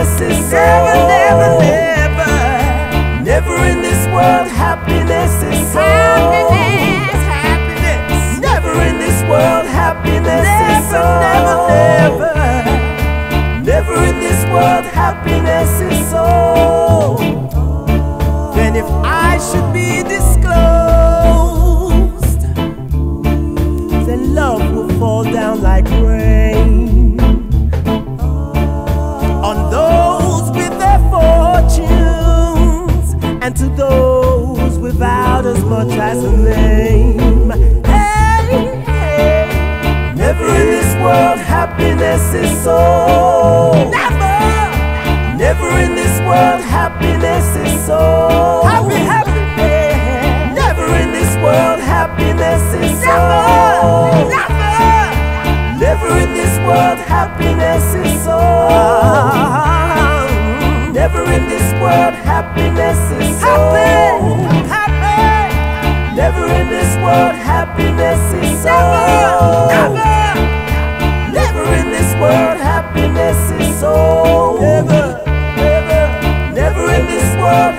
Mississippi. So. Never. Never in this world, happiness is so. Happy, happy. Yeah. Never in this world, happiness is so. Never. Never in this world, happiness is so. Never in this world, happiness is so. Happy. Happy. Never in this world, happiness Never. Never. Never in this world,